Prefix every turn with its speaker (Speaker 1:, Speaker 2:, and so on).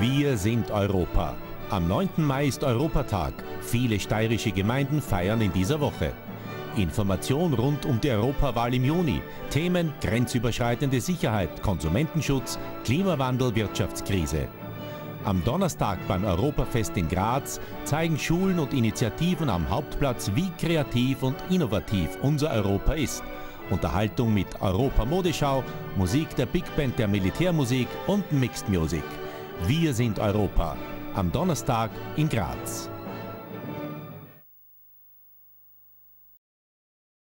Speaker 1: Wir sind Europa. Am 9. Mai ist Europatag. Viele steirische Gemeinden feiern in dieser Woche. Information rund um die Europawahl im Juni. Themen grenzüberschreitende Sicherheit, Konsumentenschutz, Klimawandel, Wirtschaftskrise. Am Donnerstag beim Europafest in Graz zeigen Schulen und Initiativen am Hauptplatz, wie kreativ und innovativ unser Europa ist. Unterhaltung mit Europa Modeschau, Musik der Big Band der Militärmusik und Mixed Music. Wir sind Europa. Am Donnerstag in Graz.